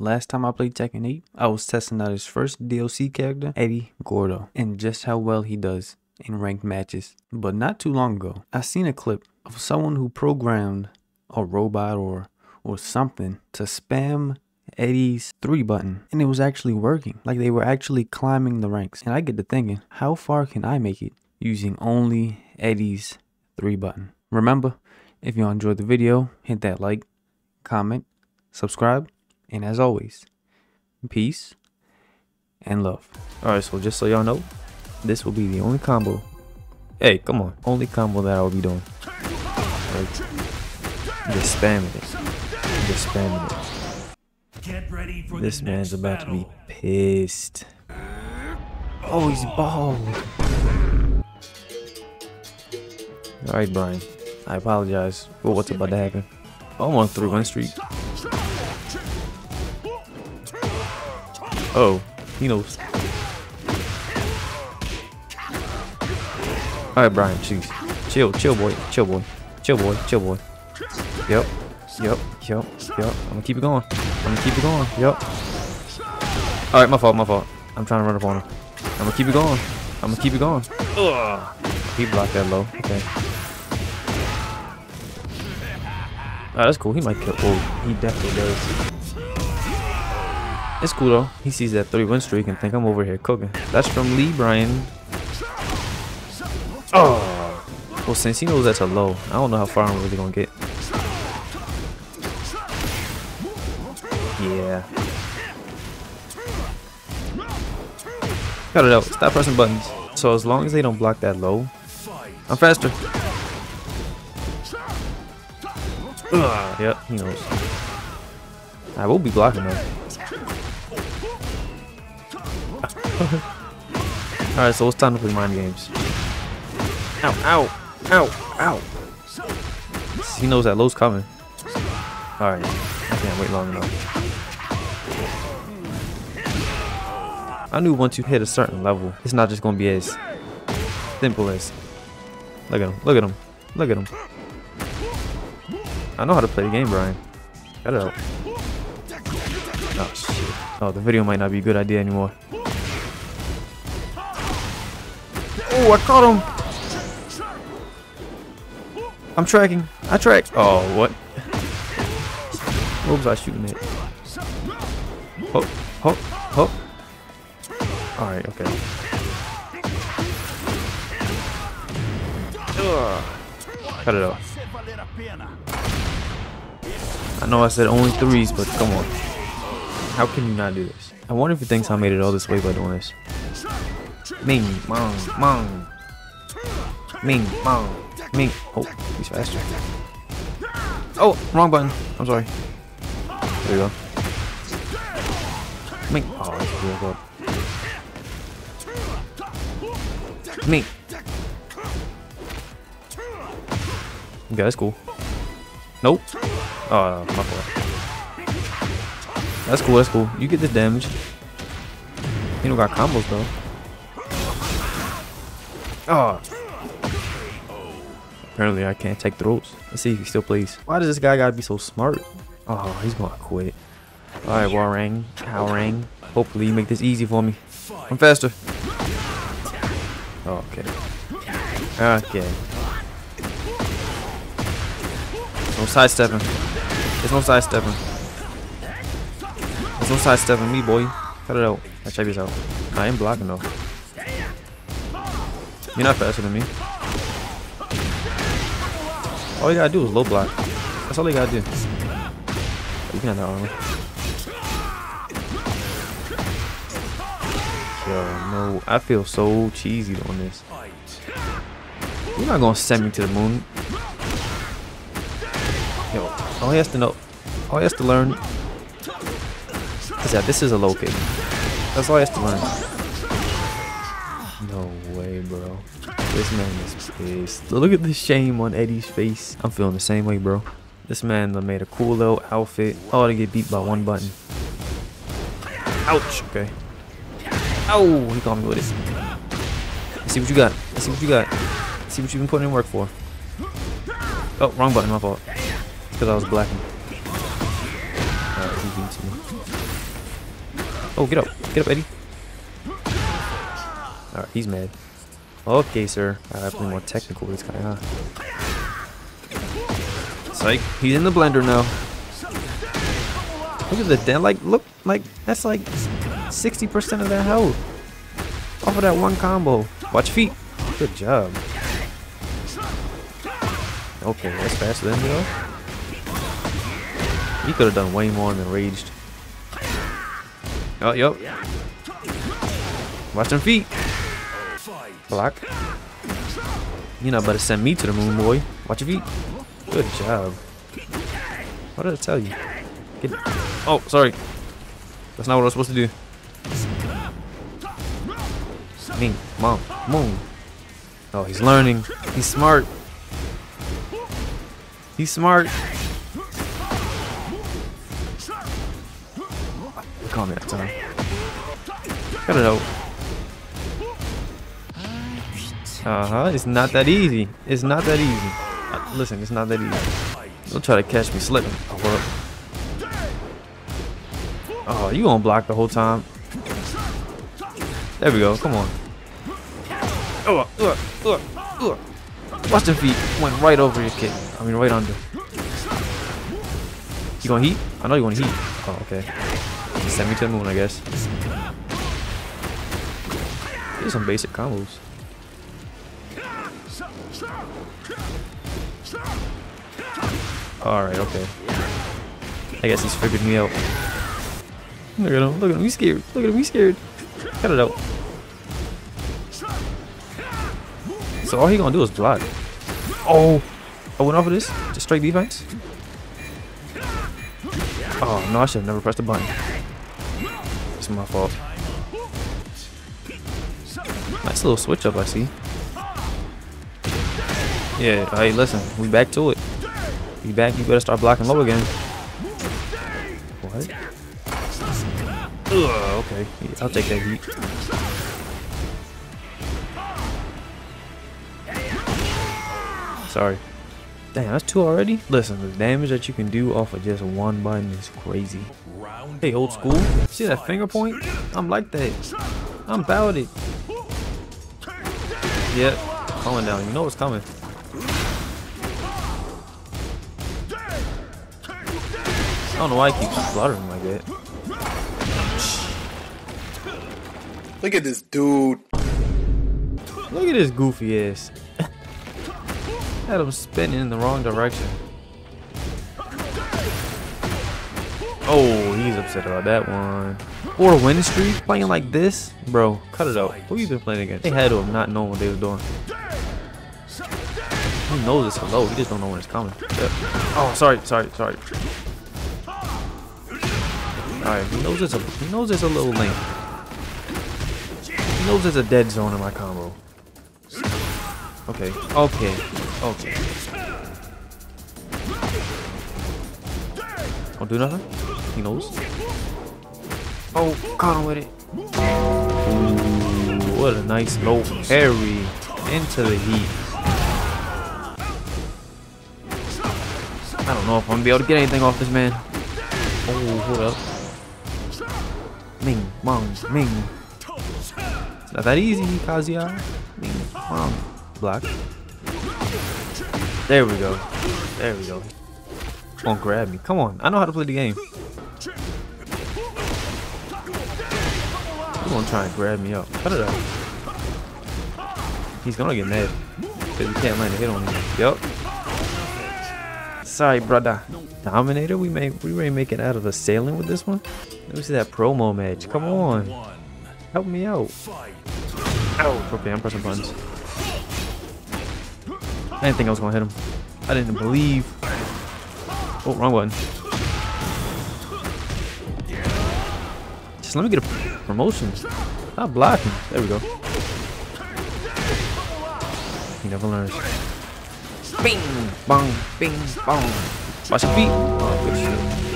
last time I played Tekken 8, I was testing out his first DLC character, Eddy Gordo, and just how well he does in ranked matches. But not too long ago, I seen a clip of someone who programmed a robot or or something to spam Eddy's three button and it was actually working. Like they were actually climbing the ranks. And I get to thinking, how far can I make it using only Eddy's three button? Remember, if you enjoyed the video, hit that like, comment, subscribe, and as always, peace and love. Alright, so just so y'all know, this will be the only combo. Hey, come on. Only combo that I will be doing. Right. Just spamming it. Just spamming it. This man's about to be pissed. Oh, he's bald. Alright, Brian. I apologize for what's about to happen. I'm on 3 1 streak. Oh, he knows. Alright, Brian, jeez. Chill, chill, boy. Chill, boy. Chill, boy. Chill, boy. Yep. Yep. Yep. Yep. I'm gonna keep it going. I'm gonna keep it going. Yep. Alright, my fault, my fault. I'm trying to run up on him. I'm gonna keep it going. I'm gonna keep it going. Ugh. He blocked that low. Okay. Oh, that's cool. He might kill. Oh, he definitely does. It's cool though. He sees that three win streak and think I'm over here cooking. That's from Lee Brian. Oh. Well, since he knows that's a low, I don't know how far I'm really gonna get. Yeah. Cut it out. Stop pressing buttons. So as long as they don't block that low, I'm faster. Ugh. Yep, he knows. I will be blocking though. Alright, so it's time to play mind games. Ow, ow, ow, ow. He knows that low's coming. Alright, I can't wait long enough. I knew once you hit a certain level, it's not just gonna be as simple as. Look at him, look at him, look at him. I know how to play the game, Brian. Cut it out. Oh, shit. Oh, the video might not be a good idea anymore. Oh, I caught him! I'm tracking. I track. Oh, what? What was I shooting at? Hop, hop, hop. Alright, okay. Ugh. Cut it off. I know I said only threes, but come on. How can you not do this? I wonder if he thinks I made it all this way by doing this. Ming, mong, mong. Ming, mong, ming. Oh, he's faster. Oh, wrong button. I'm sorry. There you go. Ming. Oh, that's real good. Me. Okay, that's cool. Nope. Oh, my fault. That's cool, that's cool. You get the damage. You don't got combos though. Oh. Apparently I can't take throws. Let's see if he still plays. Why does this guy gotta be so smart? Oh, he's gonna quit. Alright, Hwoarang. Hwoarang. Hopefully you make this easy for me. I'm faster. Okay. Okay. No sidestepping. There's no sidestepping. There's no sidestepping me, boy. Cut it out. I check this out. I ain't blocking though. You're not faster than me. All you gotta do is low block. That's all you gotta do. You can have that armor. Yo, no. I feel so cheesy on this. You're not gonna send me to the moon. Yo, all he has to know, all he has to learn is that this is a low kick. That's all he has to learn. This man is pissed. Look at the shame on Eddy's face. I'm feeling the same way, bro. This man made a cool little outfit, all to get beat by one button. Ouch. Okay. Oh, he got me with it. Let's see what you got. Let's see what you got. Let's see what you've been putting in work for. Oh, wrong button, my fault. Because I was blacking. Me. Oh, get up. Get up, Eddy. Alright, he's mad. Okay, sir. I have to be more technical with this guy, huh? Psych. He's in the blender now. Look at the den. Like, look. Like, that's like 60% of their health. Off of that one combo. Watch feet. Good job. Okay, that's faster than me though. He could have done way more than raged. Oh, yep. Watch them feet. Block. You know, better send me to the moon, boy. Watch your feet. Good job. What did I tell you? Get. Oh, sorry. That's not what I was supposed to do. Me, mom, moon. Oh, he's learning. He's smart. He's smart. Call me that time. Cut Uh-huh. It's not that easy. It's not that easy. Uh, listen, it's not that easy. Don't try to catch me slipping. Oh, oh, you gonna block the whole time. There we go. Come on. Uh, uh, uh, uh. Watch the feet. Went right over your kid. I mean, right under. You gonna heat? I know you to heat. Oh, okay. Send me to the moon, I guess. These some basic combos. Alright, okay. I guess he's figured me out. Look at him, look at him, he's scared. Look at him, he's scared. Cut it out. So all he gonna do is block. Oh! I went off of this? Just straight defense? Oh, no, I should have never pressed the button. It's my fault. Nice little switch up, I see. Yeah, hey, listen, we back to it. You back, you better start blocking low again. What? Ugh, okay, yeah, I'll take that heat. Sorry. Damn, that's two already? Listen, the damage that you can do off of just one button is crazy. Hey, old school. See that finger point? I'm like that. I'm about it. Yep, calling down. You know what's coming. Don't know why I keep fluttering like that. Look at this dude. Look at this goofy ass. Had him spinning in the wrong direction. Oh, he's upset about that one. Or win streak playing like this? Bro, cut it out. Who you been playing against? They had to have not known what they was doing. He knows it's hello. He just don't know when it's coming. Yep. Oh, sorry, sorry, sorry. Alright, he knows it's a he knows it's a little lane. He knows there's a dead zone in my combo. Okay, okay, okay. Don't do nothing? He knows. Oh, caught him with it. Ooh, what a nice low parry into the heat. I don't know if I'm gonna be able to get anything off this man. Oh, hold up. Ming, Mong, Ming. Not that easy, Kazuya. Ming, Mong. Block. There we go. There we go. Won't grab me. Come on. I know how to play the game. He's gonna try and grab me up. Cut it out. He's gonna get mad. Because he can't land a hit on me. Yup. Sorry, brother. Dominator, we may we may make it out of Assailant with this one. Let me see that promo match. Come on. Help me out. Ow. Okay, I'm pressing buttons. I didn't think I was gonna hit him. I didn't believe. Oh, wrong button. Just let me get a promotion. Stop blocking. There we go. He never learns. Bing, bong, bing, bong. Watch your feet. Oh, good shit.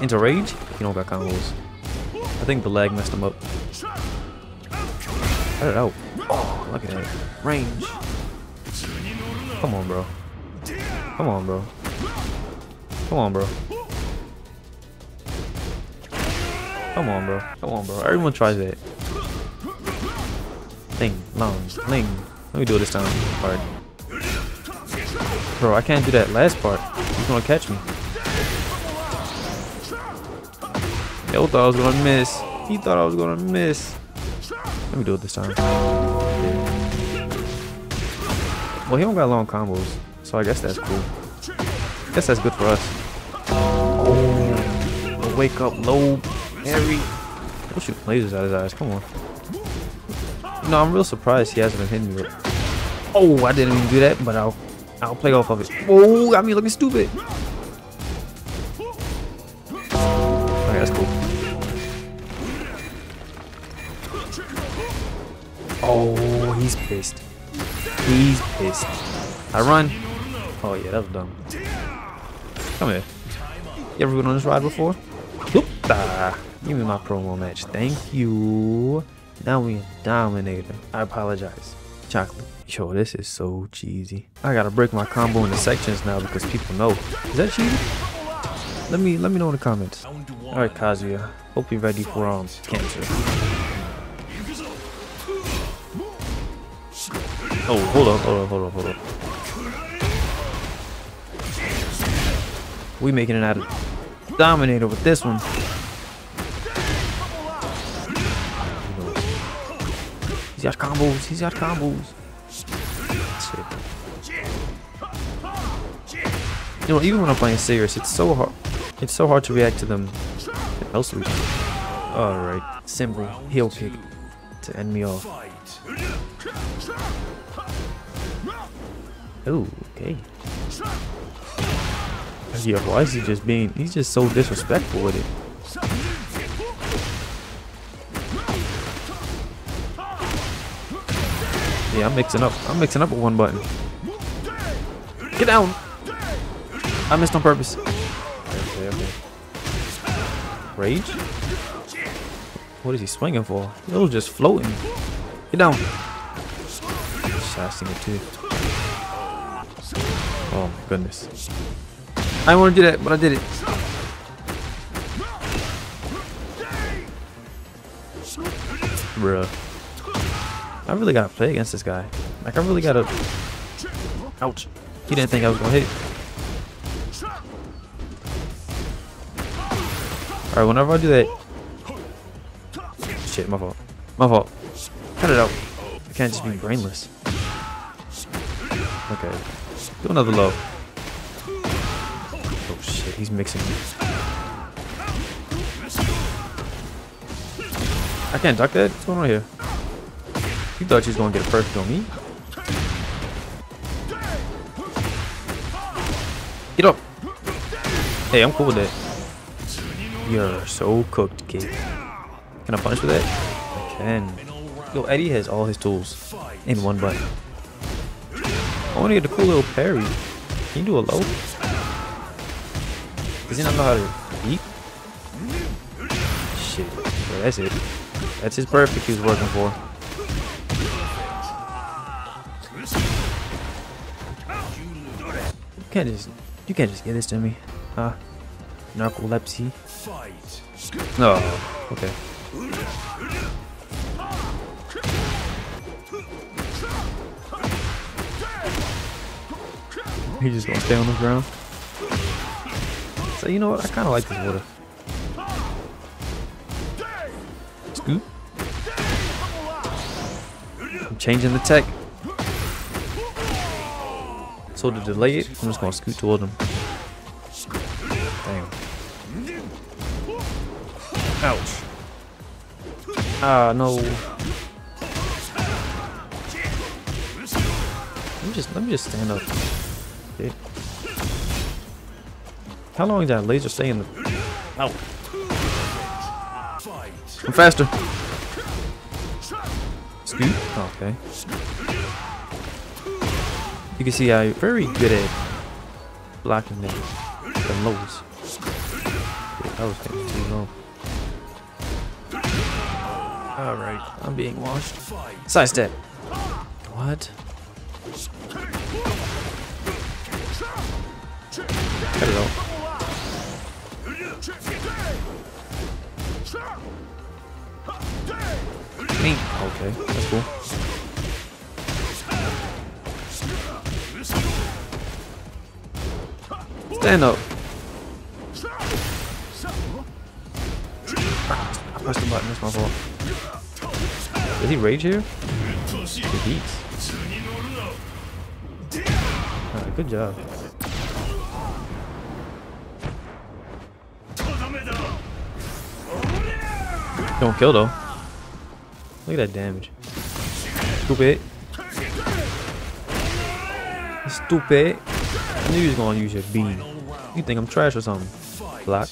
Into rage? You don't got combos. I think the lag messed him up. Cut it out. Oh, look at that. Range. Come on, bro. Come on, bro. Come on, bro. Come on, bro. Come on, bro. Everyone tries that. Ling, long, ling. Let me do it this time. Alright. Bro, I can't do that last part. He's gonna catch me. Yo thought I was gonna miss. He thought I was gonna miss. Let me do it this time. Well, he don't got long combos, so I guess that's cool. I guess that's good for us. Oh, wake up, low, Harry. Don't shoot lasers out his eyes. Come on. No, I'm real surprised he hasn't been hitting me. Oh, I didn't even do that, but I'll, I'll play off of it. Oh, got me looking stupid. That's cool. Oh, he's pissed. He's pissed. I run. Oh yeah, that was dumb. Come here. You ever been on this ride before? Whoop, ah. Give me my promo match. Thank you. Now we in Dominator. I apologize. Chocolate. Yo, this is so cheesy. I gotta break my combo into sections now because people know. Is that cheating? Let me let me know in the comments. Alright, Kazuya. Hope you're ready for um cancer. Oh, hold on, hold on, hold on, hold on. We making it out of Dominator with this one. He's got combos. He's got combos. Shit. You know, even when I'm playing serious, it's so hard. It's so hard to react to them. What else we All right, simple heel kick to end me off. Oh, okay. Yeah, why is he just being? He's just so disrespectful with it. Yeah, I'm mixing up. I'm mixing up with one button. Get down! I missed on purpose. Okay, okay. Rage? What is he swinging for? It was just floating. Get down. Shasting it too. Oh my goodness. I didn't want to do that, but I did it. Bruh. I really gotta play against this guy. Like, I really gotta... Ouch. He didn't think I was gonna hit. Alright, whenever I do that... Shit, my fault. My fault. Cut it out. I can't just be brainless. Okay. Do another low. Oh shit, he's mixing me. I can't duck that? What's going on here? You thought you was gonna get a perfect on me? Get up! Hey, I'm cool with that. You're so cooked, kid. Can I punch with it? I can. Yo, Eddy has all his tools in one button. I want to get a cool little parry. Can you do a low? Does he not know how to beat? Shit. Well, that's it. That's his perfect he was working for. You can't just you can't just get this to me. Huh? Narcolepsy. Oh, okay. He's just gonna stay on the ground. So you know what? I kind of like this water. Scoop. I'm changing the tech. So to delay it, I'm just gonna scoot toward him. Ouch. Ah, no. Let me just let me just stand up. Okay. How long did that laser stay in the Ow. I'm faster. Scoot. Oh, okay. You can see I'm very good at blocking the, the lows. Yeah, that was taking too long. Alright, I'm being washed. Side step. What? Cut it off. Me. Okay, that's cool. Stand up. Ah, I pressed the button, that's my fault. Did he rage here? He beats. Alright, good job. Don't kill though. Look at that damage. Stupid. Stupid. I knew you was gonna use your beam. You think I'm trash or something? Block.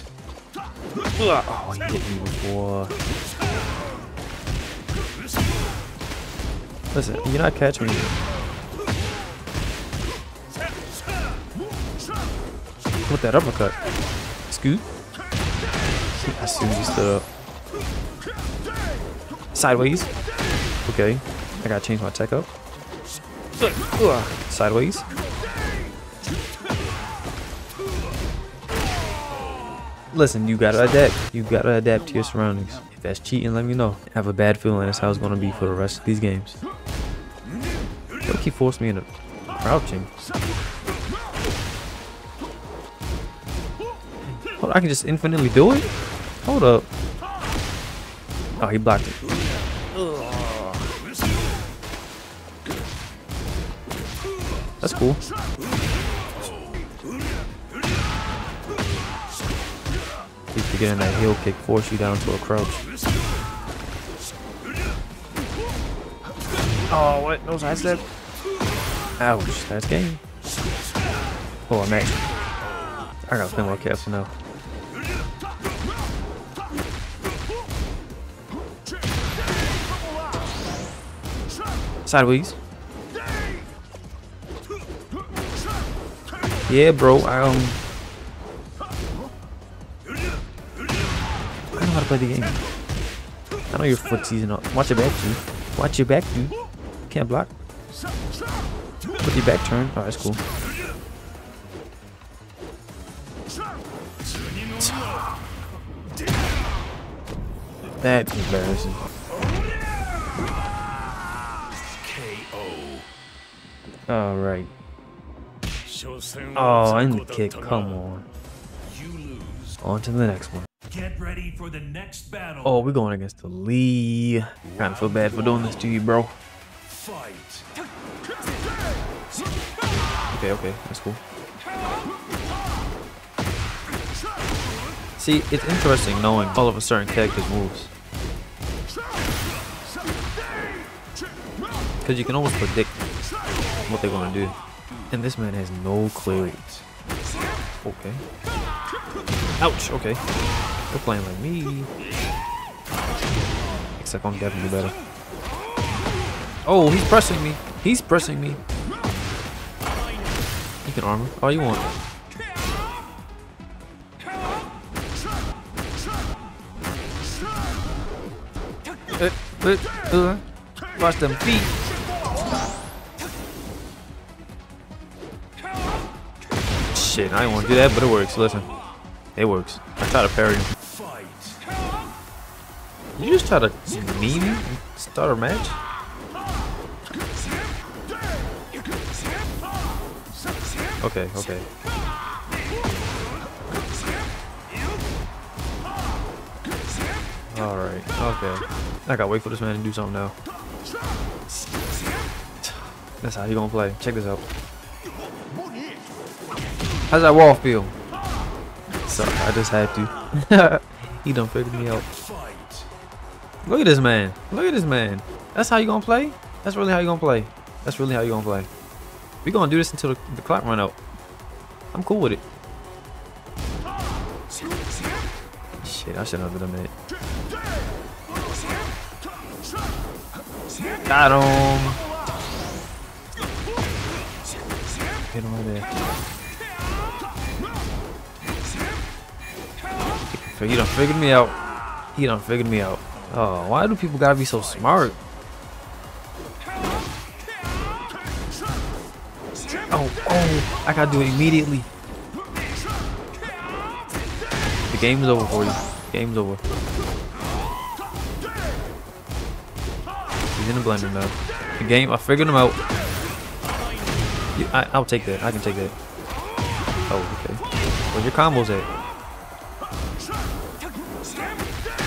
Oh, he hit me before. Listen, you're not catching me. With that uppercut. Scoot. As soon as you stood up. Sideways. Okay. I gotta change my tech up. Sideways. Listen, you gotta adapt. You gotta adapt to your surroundings. If that's cheating, let me know. I have a bad feeling that's how it's gonna be for the rest of these games. Keep forcing me into crouching. Hold, I can just infinitely do it? Hold up. Oh, he blocked it. That's cool. Keep forgetting that heel kick force you down to a crouch. Oh, what? No side step. Ouch, that's game. Oh, I'm actually. I gotta spend more careful now. Sideways. Yeah, bro. I um. I know how to play the game. I know your foot season up. Watch your back, dude. Watch your back, dude. Can't block. With your back turn. Oh, that's cool. That's embarrassing. Er All right. Oh, and the kick. Come on. On to the next one. Get ready for the next battle. Oh, we're going against the Lee. Kind of feel bad for doing this to you, bro. Fight. Okay, okay, that's cool. See, it's interesting knowing all of a certain character's moves. Because you can almost predict what they're going to do. And this man has no clue. Okay. Ouch, okay. They're playing like me. Except I'm definitely better. Oh, he's pressing me. He's pressing me. Can armor. All you want. Uh, uh, uh. Watch them feet. Shit, I didn't want to do that, but it works. Listen, it works. I try to parry him. You just try to knee me and start a match? Okay, okay. Alright, okay. I gotta wait for this man to do something now. That's how he gonna play. Check this out. How's that wall feel? Sorry, I just had to. he done figured me out. Look at this man. Look at this man. That's how you gonna play? That's really how you gonna play. That's really how you gonna play. We gonna do this until the, the clock run out. I'm cool with it. Shit, I shouldn't have done that. Got him. Hit him right there. He done figured me out. He done figured me out. Oh, why do people gotta be so smart? Oh, I gotta do it immediately. The game is over for you. Game's over. He's in the blender now. The game, I figured him out. I, I'll take that. I can take that. Oh, okay. Where's your combos at?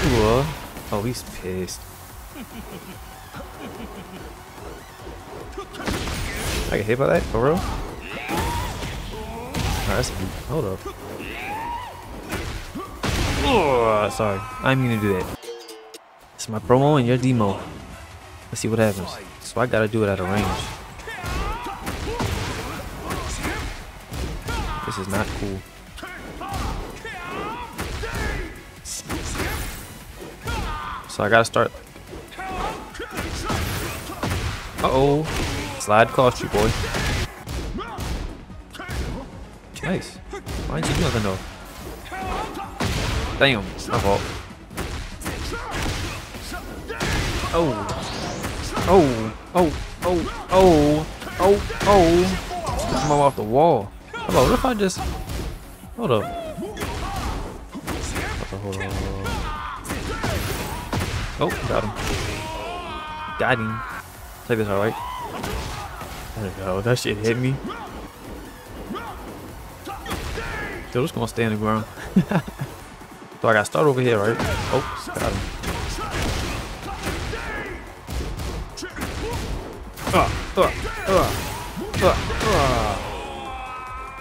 Ooh, uh, oh, he's pissed. I get hit by that? For real? Hold up. Oh, sorry. I'm gonna do that. It's my promo and your demo. Let's see what happens. So I gotta do it at a range. This is not cool. So I gotta start. Uh oh. Slide cost you, boy. Nice. Why didn't you do nothing though? Damn, my fault. Oh. Oh. Oh. Oh. Oh. Oh. Oh. I'm off the wall. Hold on, what if I just... Hold up. Hold on, hold on. Oh, got him. Got him. Take this alright. There we go. That shit hit me. Dude, just gonna stay on the ground. so I gotta start over here, right? Oh, got him. Uh, uh, uh, uh, uh.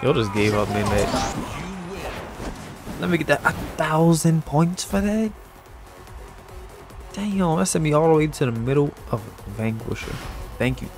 Yo just gave up mid-match. Let me get that a thousand points for that. Damn, that sent me all the way to the middle of Vanquisher. Thank you.